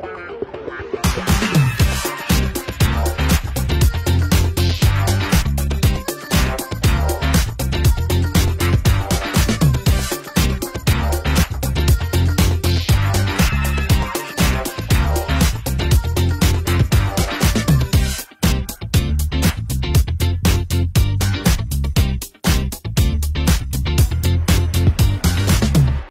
Bye.